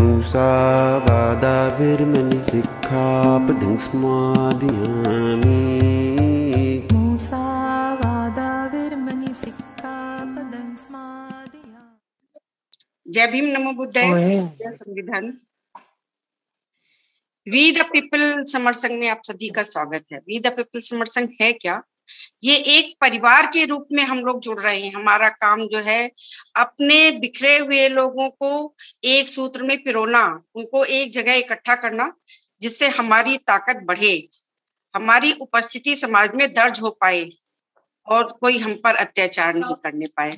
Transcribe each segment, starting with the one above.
मूसा सिक्खापदं जय भीम नमो बुद्धाय जय संविधान। वी द पीपल समर संघ में आप सभी का स्वागत है। वी द पीपल समर संघ है क्या? ये एक परिवार के रूप में हम लोग जुड़ रहे हैं। हमारा काम जो है, अपने बिखरे हुए लोगों को एक सूत्र में पिरोना, उनको एक जगह इकट्ठा करना, जिससे हमारी ताकत बढ़े, हमारी उपस्थिति समाज में दर्ज हो पाए और कोई हम पर अत्याचार नहीं करने पाए।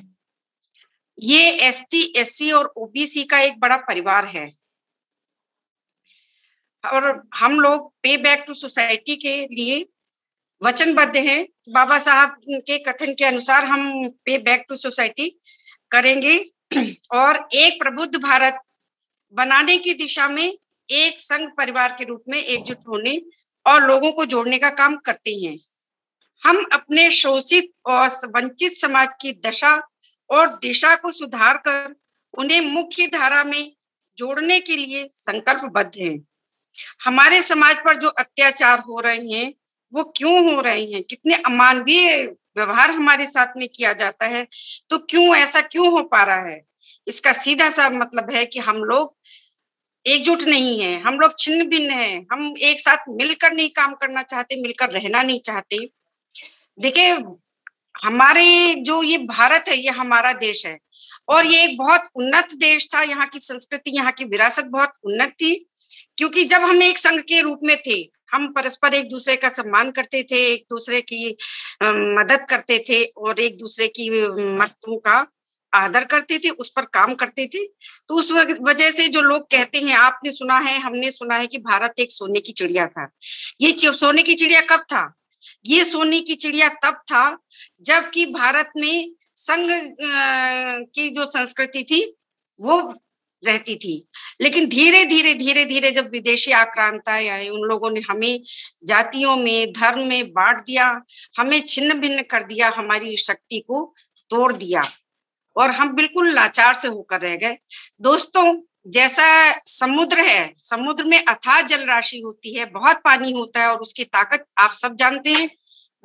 ये एस टी एस सी और ओबीसी का एक बड़ा परिवार है। और हम लोग पे बैक टू सोसाइटी के लिए वचनबद्ध हैं। बाबा साहब के कथन के अनुसार हम पे बैक टू सोसाइटी करेंगे। और एक प्रबुद्ध भारत बनाने की दिशा में एक संघ परिवार के रूप में एकजुट होने और लोगों को जोड़ने का काम करते हैं। हम अपने शोषित और वंचित समाज की दशा और दिशा को सुधार कर उन्हें मुख्य धारा में जोड़ने के लिए संकल्पबद्ध हैं। हमारे समाज पर जो अत्याचार हो रहे हैं वो क्यों हो रहे हैं? कितने अमानवीय व्यवहार हमारे साथ में किया जाता है? तो क्यों ऐसा क्यों हो पा रहा है? इसका सीधा सा मतलब है कि हम लोग एकजुट नहीं है। हम लोग छिन्न भिन्न है। हम एक साथ मिलकर नहीं काम करना चाहते, मिलकर रहना नहीं चाहते। देखिए, हमारे जो ये भारत है, ये हमारा देश है। और ये एक बहुत उन्नत देश था। यहाँ की संस्कृति, यहाँ की विरासत बहुत उन्नत थी। क्योंकि जब हम एक संघ के रूप में थे हम परस्पर एक दूसरे का सम्मान करते थे, एक दूसरे की मदद करते थे और एक दूसरे की मतों का आदर करते थे, उस पर काम करते थे। तो उस वजह से जो लोग कहते हैं, आपने सुना है, हमने सुना है कि भारत एक सोने की चिड़िया था। ये सोने की चिड़िया कब था? ये सोने की चिड़िया तब था जबकि भारत में संघ की जो संस्कृति थी, वो रहती थी। लेकिन धीरे धीरे धीरे धीरे जब विदेशी आक्रांताएँ आई, उन लोगों ने हमें जातियों में, धर्म में बांट दिया, हमें छिन्न भिन्न कर दिया, हमारी शक्ति को तोड़ दिया। और हम बिल्कुल लाचार से होकर रह गए। दोस्तों, जैसा समुद्र है, समुद्र में अथाह जल राशि होती है, बहुत पानी होता है और उसकी ताकत आप सब जानते हैं,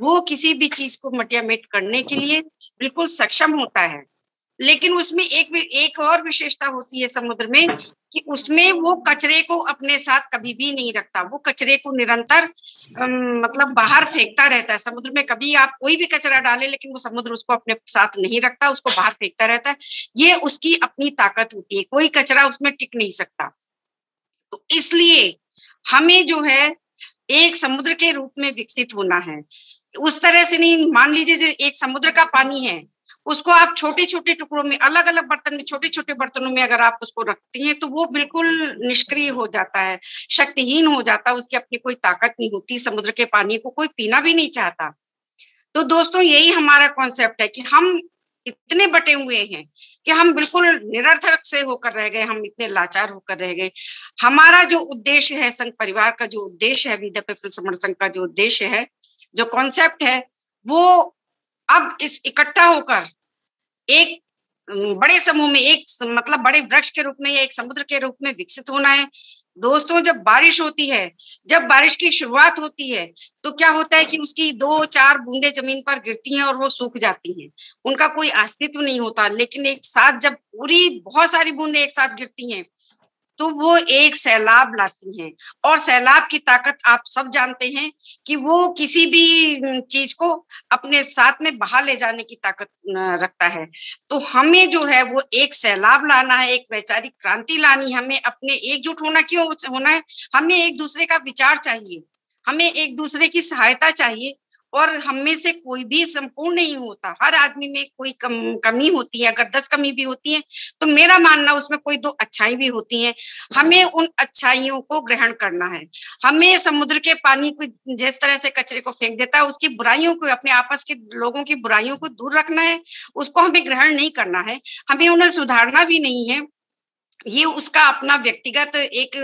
वो किसी भी चीज़ को मटियामेट करने के लिए बिल्कुल सक्षम होता है। लेकिन उसमें एक एक और विशेषता होती है समुद्र में कि उसमें वो कचरे को अपने साथ कभी भी नहीं रखता। वो कचरे को निरंतर मतलब बाहर फेंकता रहता है। समुद्र में कभी आप कोई भी कचरा डाले, लेकिन वो समुद्र उसको अपने साथ नहीं रखता, उसको बाहर फेंकता रहता है। ये उसकी अपनी ताकत होती है। कोई कचरा उसमें टिक नहीं सकता। तो इसलिए हमें जो है, एक समुद्र के रूप में विकसित होना है। उस तरह से नहीं, मान लीजिए एक समुद्र का पानी है उसको आप छोटे छोटे टुकड़ों में अलग अलग बर्तन में छोटे छोटे बर्तनों में अगर आप उसको रखती हैं तो वो बिल्कुल निष्क्रिय हो जाता है, शक्तिहीन हो जाता है, उसकी अपनी कोई ताकत नहीं होती, समुद्र के पानी को कोई पीना भी नहीं चाहता। तो दोस्तों, यही हमारा कॉन्सेप्ट है कि हम इतने बटे हुए हैं कि हम बिल्कुल निरर्थक से होकर रह गए, हम इतने लाचार होकर रह गए। हमारा जो उद्देश्य है, संघ परिवार का जो उद्देश्य है, विद्या पीपल समर संघ का जो उद्देश्य है, जो कॉन्सेप्ट है, वो अब इस इकट्ठा होकर एक बड़े समूह में, एक मतलब बड़े वृक्ष के रूप में या एक समुद्र के रूप में विकसित होना है। दोस्तों, जब बारिश होती है, जब बारिश की शुरुआत होती है तो क्या होता है कि उसकी दो चार बूंदे ज़मीन पर गिरती हैं और वो सूख जाती हैं। उनका कोई अस्तित्व नहीं होता, लेकिन एक साथ जब पूरी, बहुत सारी बूंदे एक साथ गिरती हैं तो वो एक सैलाब लाती हैं। और सैलाब की ताकत आप सब जानते हैं कि वो किसी भी चीज़ को अपने साथ में बहा ले जाने की ताकत रखता है। तो हमें जो है वो एक सैलाब लाना है, एक वैचारिक क्रांति लानी हमें अपने एकजुट होना क्यों होना है? हमें एक दूसरे का विचार चाहिए। हमें एक दूसरे की सहायता चाहिए और हम में से कोई भी संपूर्ण नहीं होता। हर आदमी में कोई कम, कमी होती है, अगर दस कमी भी होती है तो मेरा मानना उसमें कोई दो अच्छाई भी होती है। हमें उन अच्छाइयों को ग्रहण करना है। हमें समुद्र के पानी को जिस तरह से कचरे को फेंक देता है, उसकी बुराइयों को, अपने आपस के लोगों की बुराइयों को दूर रखना है। उसको हमें ग्रहण नहीं करना है। हमें उन्हें सुधारना भी नहीं है। ये उसका अपना व्यक्तिगत एक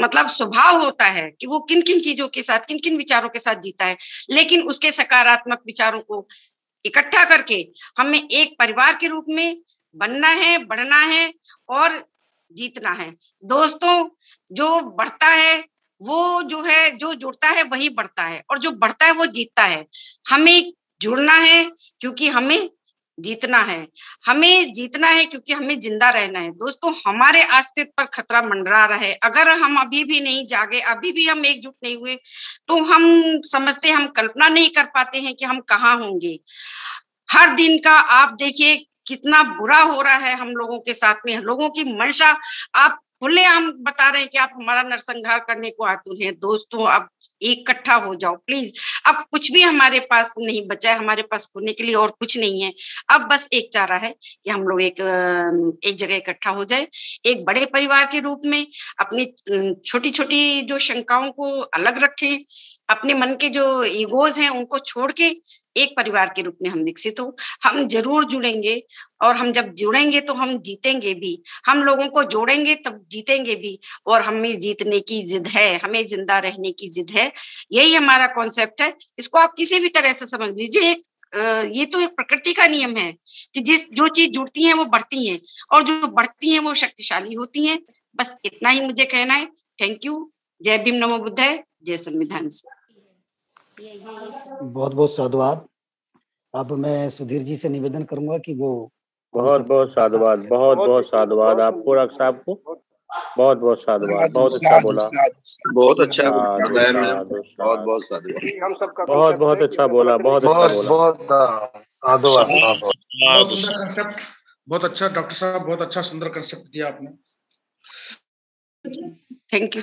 मतलब स्वभाव होता है कि वो किन किन चीज़ों के साथ किन किन विचारों के साथ जीता है। लेकिन उसके सकारात्मक विचारों को इकट्ठा करके हमें एक परिवार के रूप में बनना है, बढ़ना है और जीतना है। दोस्तों, जो बढ़ता है, वो जो है, जो जुड़ता है, वही बढ़ता है और जो बढ़ता है, वो जीतता है। हमें जुड़ना है क्योंकि हमें जीतना है। हमें जीतना है क्योंकि हमें ज़िंदा रहना है। दोस्तों, हमारे अस्तित्व पर खतरा मंडरा रहा है। अगर हम अभी भी नहीं जागे, अभी भी हम एकजुट नहीं हुए तो हम समझते, हम कल्पना नहीं कर पाते हैं कि हम कहाँ होंगे। हर दिन का आप देखिए, कितना बुरा हो रहा है हम लोगों के साथ में। लोगों की मंशा, आप खुले हम बता रहे हैं कि आप हमारा नरसंहार करने को आतुर हैं। दोस्तों, अब इकट्ठा हो जाओ प्लीज़ अब कुछ भी हमारे पास नहीं बचा है, हमारे पास खोने के लिए और कुछ नहीं है। अब बस एक चारा है कि हम लोग एक एक जगह इकट्ठा हो जाए। एक बड़े परिवार के रूप में अपनी छोटी छोटी जो शंकाओं को अलग रखें, अपने मन के जो ईगोज हैं उनको छोड़ के एक परिवार के रूप में हम विकसित हो। हम ज़रूर जुड़ेंगे और हम जब जुड़ेंगे तो हम जीतेंगे भी। हम लोगों को जोड़ेंगे तब जीतेंगे भी और हमें जीतने की जिद है, हमें ज़िंदा रहने की जिद है। यही हमारा कॉन्सेप्ट है। इसको आप किसी भी तरह से समझ लीजिए एक ये तो एक प्रकृति का नियम है कि जिस जो चीज़ जुड़ती है वो बढ़ती है और जो बढ़ती है वो शक्तिशाली होती है। बस इतना ही मुझे कहना है। थैंक यू जय भीम नमो बुद्ध है जय संविधान से। बहुत बहुत साधुवाद। अब मैं सुधीर जी से निवेदन करूँगा कि वो बहुत बहुत साधुवाद बहुत बहुत साधुवाद। आपको साहब को बहुत बहुत साधुवाद बहुत अच्छा बोला। बहुत अच्छा बहुत बहुत साधुवाद। बहुत बहुत अच्छा बोला बहुत अच्छा बोला। बहुत साधुवाद बहुत सुंदर कंसेप्ट बहुत अच्छा डॉक्टर साहब बहुत अच्छा सुंदर कंसेप्ट दिया आपने। थैंक यू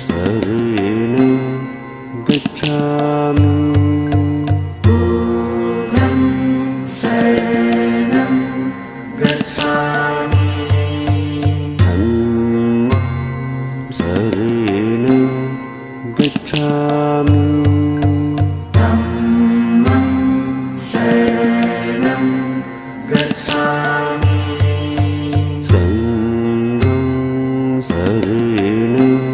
रेण गच्छामि। शे गु सरेण गृच्छामि। गो शरेण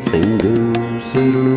செங்கும் சுருள்